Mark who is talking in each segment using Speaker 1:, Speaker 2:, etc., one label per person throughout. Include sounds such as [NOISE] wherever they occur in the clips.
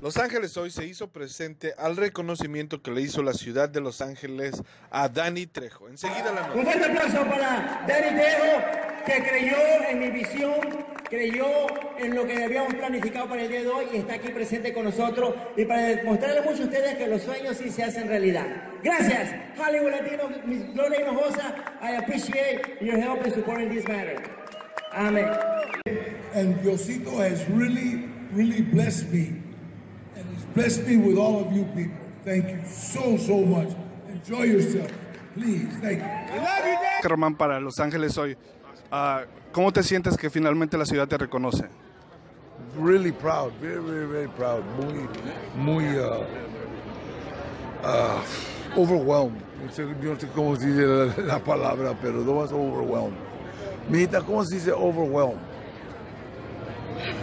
Speaker 1: Los Ángeles hoy se hizo presente al reconocimiento que le hizo la ciudad de Los Ángeles a Dani Trejo. Enseguida la
Speaker 2: Un fuerte aplauso para Dani Trejo, que creyó en mi visión, creyó en lo que habíamos planificado para el día de hoy y está aquí presente con nosotros y para demostrarles mucho a ustedes que los sueños sí se hacen realidad. Gracias, Hollywood Latino, Miss Gloria Hinojosa. I appreciate your help in supporting this matter. Amén.
Speaker 3: And Diosito has really, really blessed me. Blessed me with all of you people. Thank you so, so much. Enjoy yourself. Please, thank you.
Speaker 1: Román para Los Ángeles hoy. Ah, ¿Cómo te sientes que finalmente la ciudad te reconoce?
Speaker 3: Really proud, very, very, very proud. Muy, muy, uh, uh, overwhelmed. No sé, yo no sé cómo se dice la, la palabra, pero no más overwhelmed. Mijita, ¿cómo se dice overwhelmed?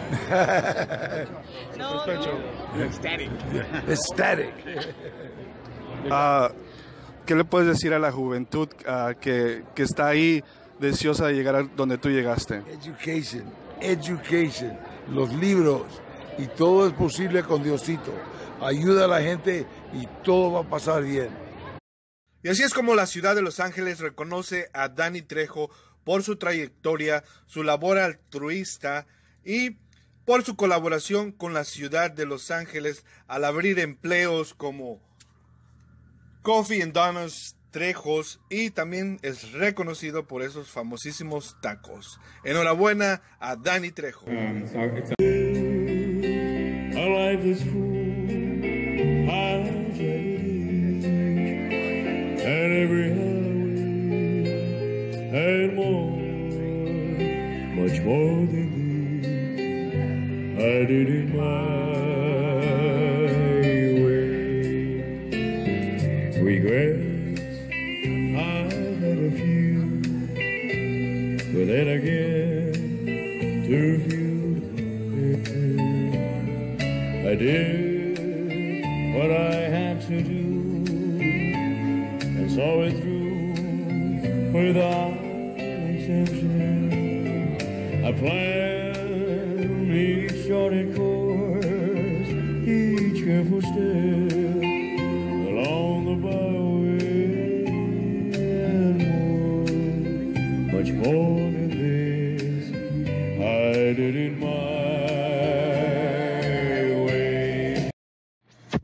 Speaker 3: [LAUGHS] Ecstatic. [LAUGHS]
Speaker 1: Ah, ¿Qué le puedes decir a la juventud ah, que, que está ahí deseosa de llegar a donde tú llegaste?
Speaker 3: Education, education, los libros y todo es posible con Diosito. Ayuda a la gente y todo va a pasar bien.
Speaker 1: Y así es como la ciudad de Los Ángeles reconoce a Dani Trejo por su trayectoria, su labor altruista y por su colaboración con la ciudad de Los Ángeles al abrir empleos como Coffee and Donuts Trejos y también es reconocido por esos famosísimos tacos. Enhorabuena a Dani Trejo.
Speaker 4: More, much more than I did it my way. Regrets, I've had a few, but then again, too few. I did what I had to do and saw it through without exception. I planned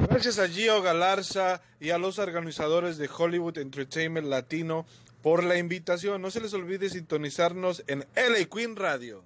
Speaker 1: Gracias a Gio Galarza y a los organizadores de Hollywood Entertainment Latino por la invitación. No se les olvide sintonizarnos en LA Queen Radio.